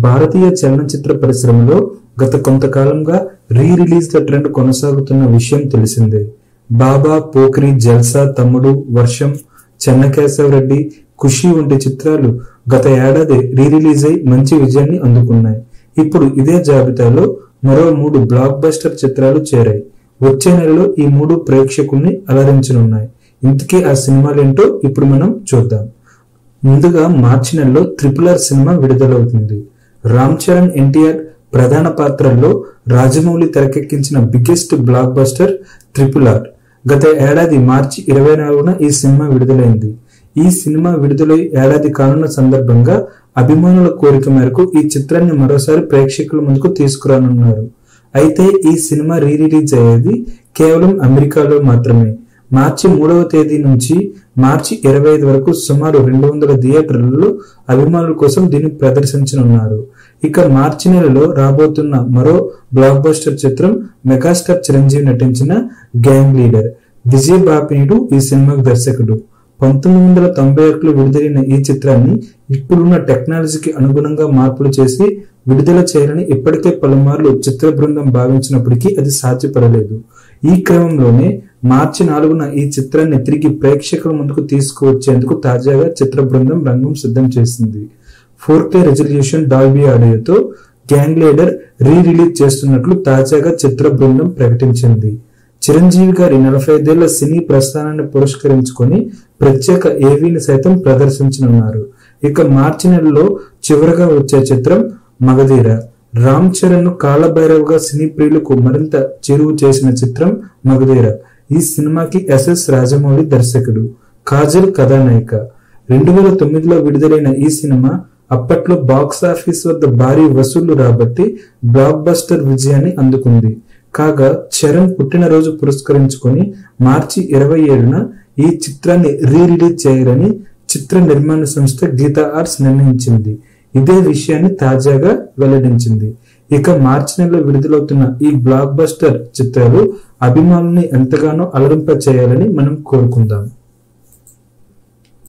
భారతీయ చలనచిత్ర పరిశ్రమలో గత కొంతకాలంగా రీ రిలీజ్ల ట్రెండ్ కొనసాగుతున్న విషయం తెలిసిందే. బాబా పోఖ్రి జల్సా తమ్ముడు వర్షం చెన్నకేశవరెడ్డి ఖుషి వంటి చిత్రాలు గత ఏడాది రీ రిలీజ్ అయి మంచి విజయాన్ని అందుకున్నాయి. ఇప్పుడు ఇదే జాబితాలో మరో మూడు బ్లాక్ బస్టర్ చిత్రాలు చేరాయి. వచ్చే నెలలో ఈ మూడు ప్రేక్షకుల్ని అలరించనున్నాయి. ఇంతకీ ఆ సినిమాలేంటో ఇప్పుడు మనం చూద్దాం. ముందుగా మార్చి నెలలో ట్రిపుల్ ఆర్ సినిమా విడుదలవుతుంది. రామ్ చరణ్ ఎన్టీఆర్ ప్రధాన పాత్రల్లో రాజమౌళి తెరకెక్కించిన biggest blockbuster triple R. గత ఏడాది మార్చి ఇరవై నాలుగున ఈ సినిమా విడుదలైంది. ఈ సినిమా విడుదలై ఏడాది కానున్న సందర్భంగా అభిమానుల కోరిక మేరకు ఈ చిత్రాన్ని మరోసారి ప్రేక్షకుల ముందుకు తీసుకురానున్నారు. అయితే ఈ సినిమా రీ రిలీజ్ అయ్యేది కేవలం అమెరికాలో మాత్రమే. మార్చి మూడవ తేదీ నుంచి మార్చి ఇరవై ఐదు వరకు సుమారు రెండు వందల థియేటర్లలో అభిమానుల కోసం దీన్ని ప్రదర్శించనున్నారు. ఇక మార్చి నెలలో రాబోతున్న మరో బ్లాక్ బస్టర్ చిత్రం మెగాస్టార్ చిరంజీవి నటించిన గ్యాంగ్ లీడర్ విజయ్ బాపినీడు ఈ సినిమాకు దర్శకుడు. పంతొమ్మిది వందల తొంభై ఒకటిలో విడుదలైన ఈ చిత్రాన్ని ఇప్పుడున్న టెక్నాలజీకి అనుగుణంగా మార్పులు చేసి విడుదల చేయాలని ఇప్పటికే పలుమార్లు చిత్ర బృందం భావించినప్పటికీ అది సాధ్యపడలేదు. ఈ క్రమంలోనే మార్చి నాలుగున ఈ చిత్రాన్ని తిరిగి ప్రేక్షకుల ముందుకు తీసుకువచ్చేందుకు తాజాగా చిత్ర బృందం రంగం సిద్ధం చేసింది. ఫోర్ కే రెజల్యూషన్ డాల్బీ ఆడియోతో గ్యాంగ్ లీడర్ రీ రిలీజ్ చేస్తున్నట్లు తాజాగా చిత్ర బృందం ప్రకటించింది. చిరంజీవి గారి నలభై ఐదేళ్ళ సినీ ప్రస్థానాన్ని పురస్కరించుకొని ప్రత్యేక ఏవీని సైతం ప్రదర్శించనున్నారు. ఇక మార్చి నెలలో చివరగా వచ్చే చిత్రం మగధీర. రామ్ చరణ్ కాలభైరవ్గా సినీ ప్రియులకు మరింత చేరువు చేసిన చిత్రం మగధీర. ఈ సినిమాకి ఎస్ఎస్ రాజమౌళి దర్శకుడు కాజల్ కథానాయిక. రెండు వేల తొమ్మిదిలో విడుదలైన ఈ సినిమా అప్పట్లో బాక్స్ ఆఫీస్ వద్ద భారీ వసూళ్ళు రాబట్టి బ్లాక్ బస్టర్ విజయాన్ని అందుకుంది. కాగా చరణ్ పుట్టినరోజు పురస్కరించుకొని మార్చి ఇరవై ఏడున ఈ చిత్రాన్ని రీ రిలీజ్ చేయాలని చిత్ర నిర్మాణ సంస్థ గీతా ఆర్ట్స్ నిర్ణయించింది. ఇదే విషయాన్ని తాజాగా వెల్లడించింది. ఇక మార్చి నెలలో విడుదలవుతున్న ఈ బ్లాక్ బస్టర్ చిత్రాలు అభిమానుల్ని ఎంతగానో అలరింప చేయాలని మనం కోరుకుందాం.